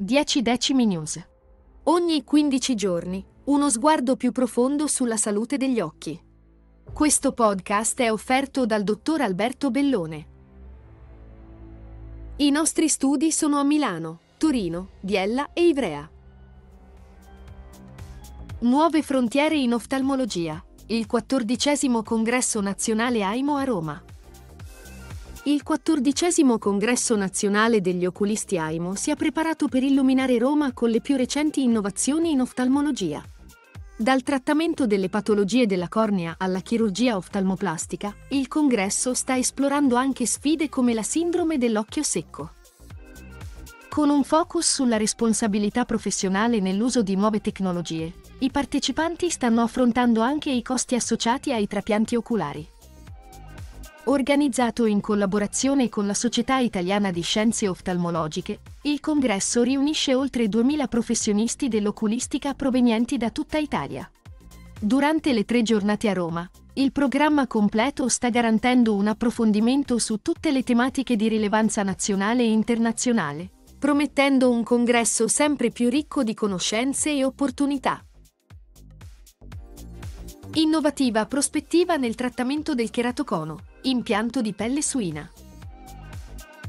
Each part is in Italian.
10 decimi news. Ogni 15 giorni, uno sguardo più profondo sulla salute degli occhi. Questo podcast è offerto dal dottor Alberto Bellone. I nostri studi sono a Milano, Torino, Biella e Ivrea. Nuove frontiere in oftalmologia. Il quattordicesimo congresso nazionale AIMO a Roma. Il quattordicesimo congresso nazionale degli oculisti AIMO si è preparato per illuminare Roma con le più recenti innovazioni in oftalmologia. Dal trattamento delle patologie della cornea alla chirurgia oftalmoplastica, il congresso sta esplorando anche sfide come la sindrome dell'occhio secco. Con un focus sulla responsabilità professionale nell'uso di nuove tecnologie, i partecipanti stanno affrontando anche i costi associati ai trapianti oculari. Organizzato in collaborazione con la Società Italiana di Scienze Oftalmologiche, il congresso riunisce oltre 2000 professionisti dell'oculistica provenienti da tutta Italia. Durante le tre giornate a Roma, il programma completo sta garantendo un approfondimento su tutte le tematiche di rilevanza nazionale e internazionale, promettendo un congresso sempre più ricco di conoscenze e opportunità. Innovativa prospettiva nel trattamento del cheratocono, impianto di pelle suina.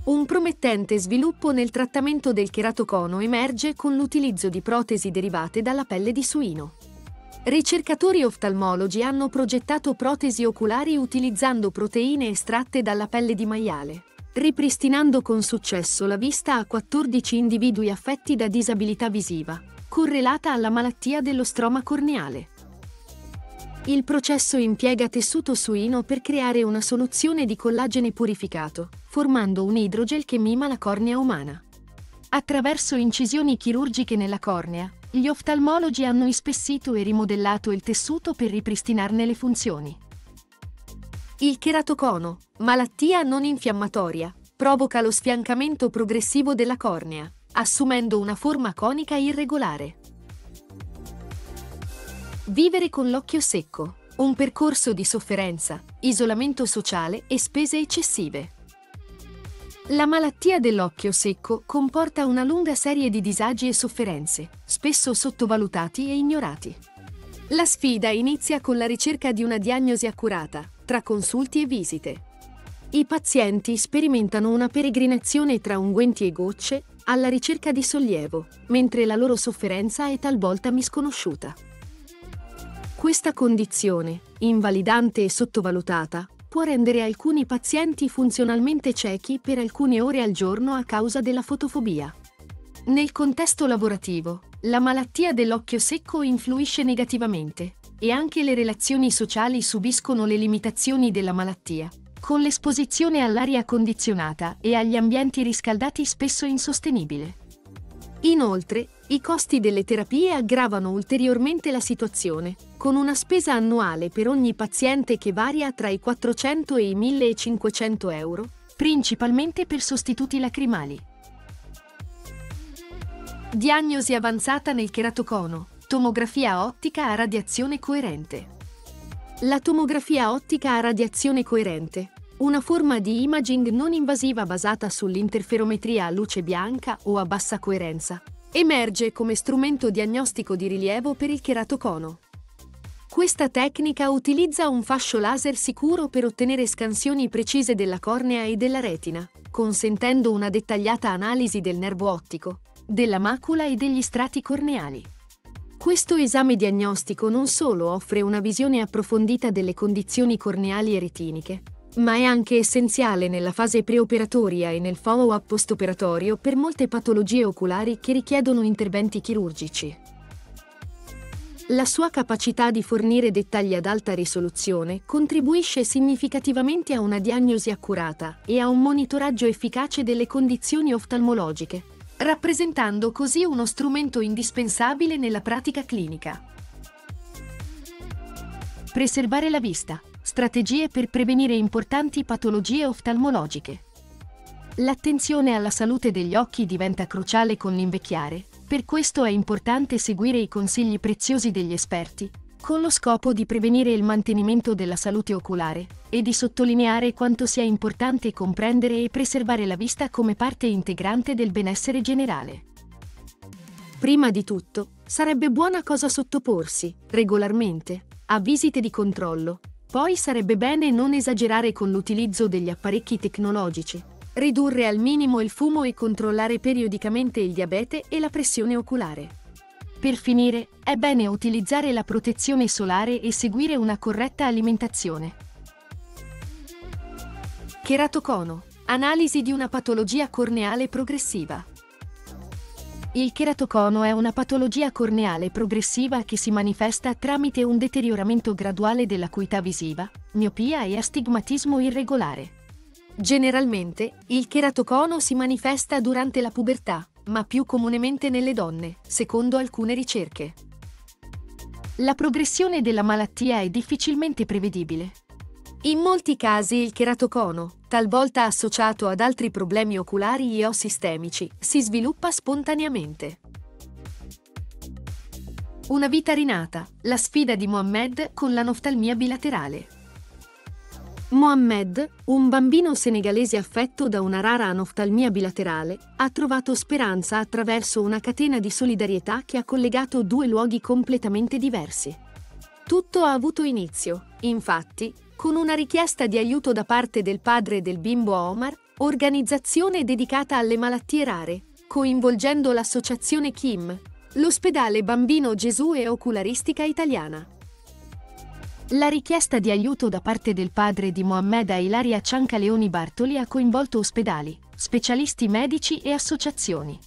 Un promettente sviluppo nel trattamento del cheratocono emerge con l'utilizzo di protesi derivate dalla pelle di suino. Ricercatori oftalmologi hanno progettato protesi oculari utilizzando proteine estratte dalla pelle di maiale, ripristinando con successo la vista a 14 individui affetti da disabilità visiva, correlata alla malattia dello stroma corneale. Il processo impiega tessuto suino per creare una soluzione di collagene purificato, formando un idrogel che mima la cornea umana. Attraverso incisioni chirurgiche nella cornea, gli oftalmologi hanno ispessito e rimodellato il tessuto per ripristinarne le funzioni. Il cheratocono, malattia non infiammatoria, provoca lo sfiancamento progressivo della cornea, assumendo una forma conica irregolare. Vivere con l'occhio secco, un percorso di sofferenza, isolamento sociale e spese eccessive. La malattia dell'occhio secco comporta una lunga serie di disagi e sofferenze, spesso sottovalutati e ignorati. La sfida inizia con la ricerca di una diagnosi accurata, tra consulti e visite. I pazienti sperimentano una peregrinazione tra unguenti e gocce alla ricerca di sollievo, mentre la loro sofferenza è talvolta misconosciuta. Questa condizione, invalidante e sottovalutata, può rendere alcuni pazienti funzionalmente ciechi per alcune ore al giorno a causa della fotofobia. Nel contesto lavorativo, la malattia dell'occhio secco influisce negativamente e anche le relazioni sociali subiscono le limitazioni della malattia, con l'esposizione all'aria condizionata e agli ambienti riscaldati spesso insostenibile. Inoltre, i costi delle terapie aggravano ulteriormente la situazione, con una spesa annuale per ogni paziente che varia tra i 400 e i 1500 euro, principalmente per sostituti lacrimali. Diagnosi avanzata nel cheratocono, tomografia ottica a radiazione coerente. La tomografia ottica a radiazione coerente, una forma di imaging non invasiva basata sull'interferometria a luce bianca o a bassa coerenza, Emerge come strumento diagnostico di rilievo per il cheratocono. Questa tecnica utilizza un fascio laser sicuro per ottenere scansioni precise della cornea e della retina, consentendo una dettagliata analisi del nervo ottico, della macula e degli strati corneali. Questo esame diagnostico non solo offre una visione approfondita delle condizioni corneali e retiniche, ma è anche essenziale nella fase preoperatoria e nel follow-up postoperatorio per molte patologie oculari che richiedono interventi chirurgici. La sua capacità di fornire dettagli ad alta risoluzione contribuisce significativamente a una diagnosi accurata e a un monitoraggio efficace delle condizioni oftalmologiche, rappresentando così uno strumento indispensabile nella pratica clinica. Preservare la vista. Strategie per prevenire importanti patologie oftalmologiche. L'attenzione alla salute degli occhi diventa cruciale con l'invecchiare, per questo è importante seguire i consigli preziosi degli esperti, con lo scopo di prevenire il mantenimento della salute oculare e di sottolineare quanto sia importante comprendere e preservare la vista come parte integrante del benessere generale. Prima di tutto, sarebbe buona cosa sottoporsi, regolarmente, a visite di controllo. Poi sarebbe bene non esagerare con l'utilizzo degli apparecchi tecnologici, ridurre al minimo il fumo e controllare periodicamente il diabete e la pressione oculare. Per finire, è bene utilizzare la protezione solare e seguire una corretta alimentazione. Keratocono. Analisi di una patologia corneale progressiva. Il keratocono è una patologia corneale progressiva che si manifesta tramite un deterioramento graduale dell'acuità visiva, miopia e astigmatismo irregolare. Generalmente, il keratocono si manifesta durante la pubertà, ma più comunemente nelle donne, secondo alcune ricerche. La progressione della malattia è difficilmente prevedibile. In molti casi il keratocono, talvolta associato ad altri problemi oculari o sistemici, si sviluppa spontaneamente. Una vita rinata, la sfida di Mohammed con la noftalmia bilaterale. Mohammed, un bambino senegalese affetto da una rara anoftalmia bilaterale, ha trovato speranza attraverso una catena di solidarietà che ha collegato due luoghi completamente diversi. Tutto ha avuto inizio, infatti, con una richiesta di aiuto da parte del padre del bimbo Omar, organizzazione dedicata alle malattie rare, coinvolgendo l'associazione Kim, l'ospedale Bambino Gesù e Ocularistica Italiana. La richiesta di aiuto da parte del padre di Mohammed a Ilaria Ciancaleoni Bartoli ha coinvolto ospedali, specialisti medici e associazioni.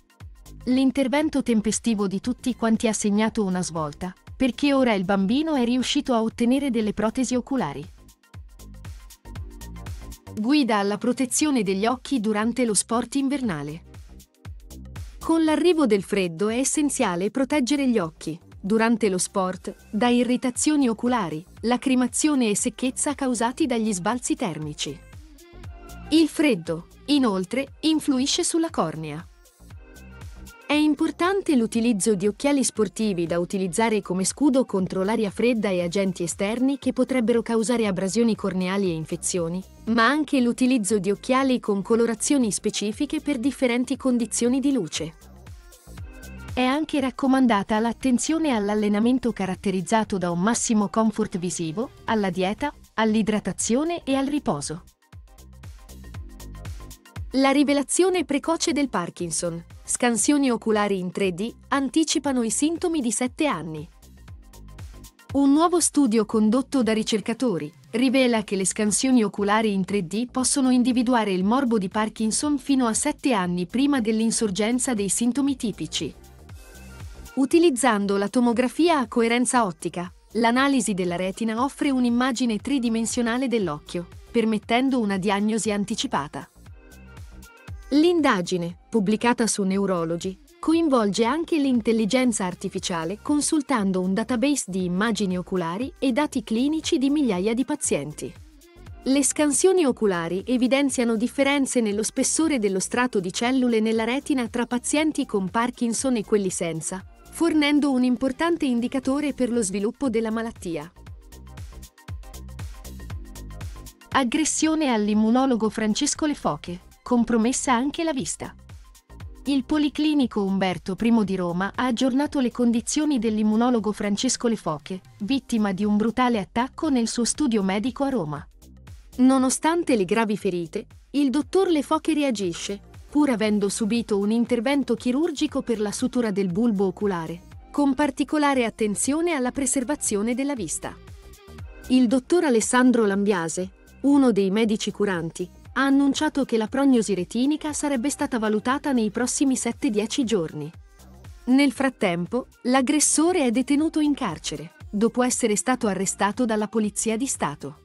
L'intervento tempestivo di tutti quanti ha segnato una svolta, perché ora il bambino è riuscito a ottenere delle protesi oculari. Guida alla protezione degli occhi durante lo sport invernale. Con l'arrivo del freddo è essenziale proteggere gli occhi, durante lo sport, da irritazioni oculari, lacrimazione e secchezza causati dagli sbalzi termici. Il freddo, inoltre, influisce sulla cornea. È importante l'utilizzo di occhiali sportivi da utilizzare come scudo contro l'aria fredda e agenti esterni che potrebbero causare abrasioni corneali e infezioni, ma anche l'utilizzo di occhiali con colorazioni specifiche per differenti condizioni di luce. È anche raccomandata l'attenzione all'allenamento caratterizzato da un massimo comfort visivo, alla dieta, all'idratazione e al riposo. La rivelazione precoce del Parkinson. Scansioni oculari in 3D anticipano i sintomi di 7 anni. Un nuovo studio condotto da ricercatori rivela che le scansioni oculari in 3D possono individuare il morbo di Parkinson fino a 7 anni prima dell'insorgenza dei sintomi tipici. Utilizzando la tomografia a coerenza ottica, l'analisi della retina offre un'immagine tridimensionale dell'occhio, permettendo una diagnosi anticipata. L'indagine, pubblicata su Neurology, coinvolge anche l'intelligenza artificiale consultando un database di immagini oculari e dati clinici di migliaia di pazienti. Le scansioni oculari evidenziano differenze nello spessore dello strato di cellule nella retina tra pazienti con Parkinson e quelli senza, fornendo un importante indicatore per lo sviluppo della malattia. Aggressione all'immunologo Francesco Le Foche, compromessa anche la vista. Il Policlinico Umberto I di Roma ha aggiornato le condizioni dell'immunologo Francesco Le Foche, vittima di un brutale attacco nel suo studio medico a Roma. Nonostante le gravi ferite, il dottor Le Foche reagisce, pur avendo subito un intervento chirurgico per la sutura del bulbo oculare, con particolare attenzione alla preservazione della vista. Il dottor Alessandro Lambiase, uno dei medici curanti, ha annunciato che la prognosi retinica sarebbe stata valutata nei prossimi 7-10 giorni. Nel frattempo, l'aggressore è detenuto in carcere, dopo essere stato arrestato dalla Polizia di Stato.